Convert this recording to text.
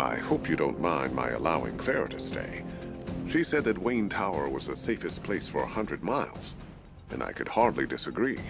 I hope you don't mind my allowing Clara to stay. She said that Wayne Tower was the safest place for a hundred miles, and I could hardly disagree.